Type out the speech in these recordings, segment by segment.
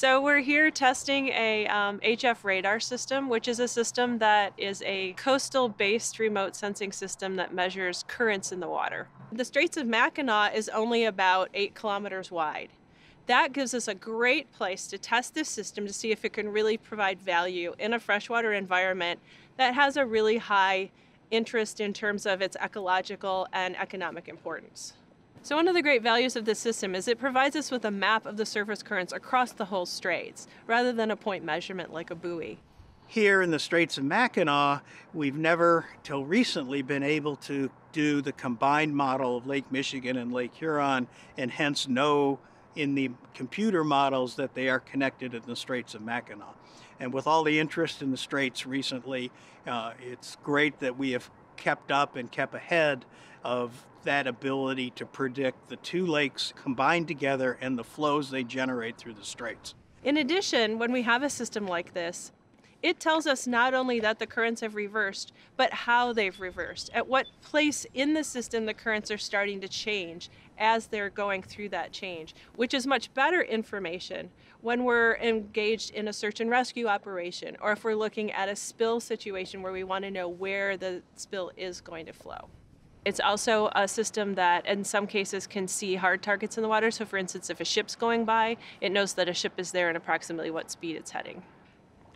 So we're here testing a um, HF radar system, which is a system that is a coastal-based remote sensing system that measures currents in the water. The Straits of Mackinac is only about eight kilometers wide. That gives us a great place to test this system to see if it can really provide value in a freshwater environment that has a really high interest in terms of its ecological and economic importance. So one of the great values of this system is it provides us with a map of the surface currents across the whole straits, rather than a point measurement like a buoy. Here in the Straits of Mackinac, we've never, till recently, been able to do the combined model of Lake Michigan and Lake Huron, and hence know in the computer models that they are connected in the Straits of Mackinac. And with all the interest in the Straits recently, uh, it's great that we have kept up and kept ahead of that ability to predict the two lakes combined together and the flows they generate through the straits. In addition, when we have a system like this, it tells us not only that the currents have reversed, but how they've reversed, at what place in the system the currents are starting to change as they're going through that change, which is much better information when we're engaged in a search and rescue operation or if we're looking at a spill situation where we want to know where the spill is going to flow. It's also a system that in some cases can see hard targets in the water. So for instance, if a ship's going by, it knows that a ship is there and approximately what speed it's heading.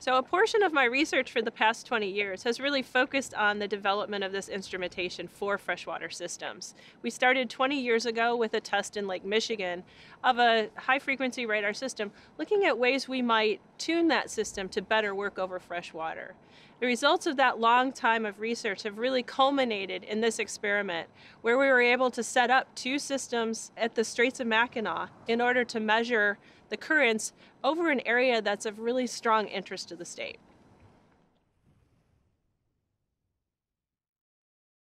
So a portion of my research for the past 20 years has really focused on the development of this instrumentation for freshwater systems. We started 20 years ago with a test in Lake Michigan of a high frequency radar system, looking at ways we might tune that system to better work over freshwater. The results of that long time of research have really culminated in this experiment where we were able to set up two systems at the Straits of Mackinac in order to measure the currents over an area that's of really strong interest to the state.